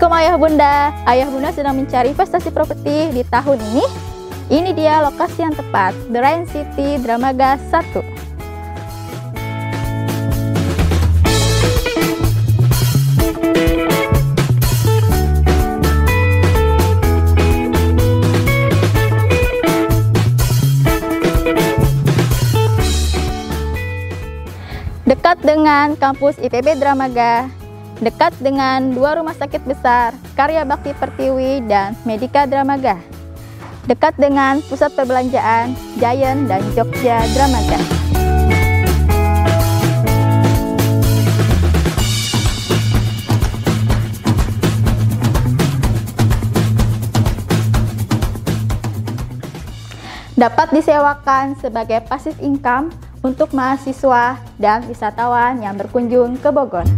Assalamualaikum ayah bunda. Ayah bunda sedang mencari investasi properti di tahun ini. Ini dia lokasi yang tepat The Rain City Dramaga 1 dekat dengan kampus IPB Dramaga, dekat dengan dua rumah sakit besar, Karya Bakti Pertiwi dan Medika Dramaga, dekat dengan pusat perbelanjaan Giant dan Jogja Dramaga. Dapat disewakan sebagai passive income untuk mahasiswa dan wisatawan yang berkunjung ke Bogor.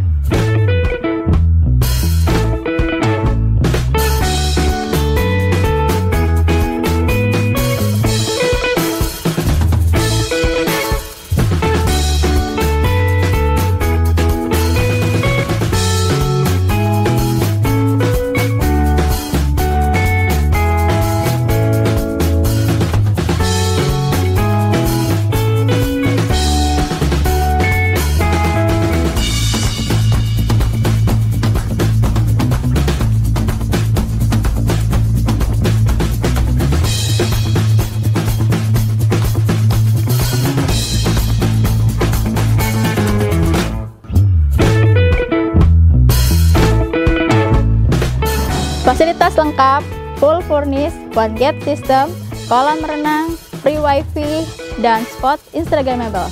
Fasilitas lengkap, full furnish, one gate system, kolam renang, free wifi, dan spot instagramable.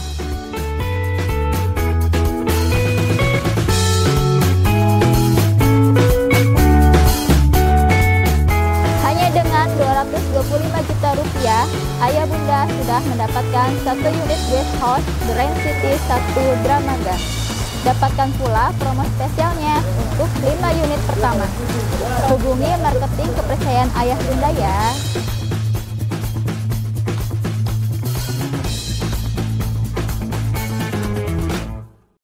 Hanya dengan 225 juta rupiah, ayah bunda sudah mendapatkan satu unit guest house Rain City 1 Dramaga. Dapatkan pula promo spesialnya untuk 5 unit pertama. Hubungi marketing kepercayaan ayah bunda ya.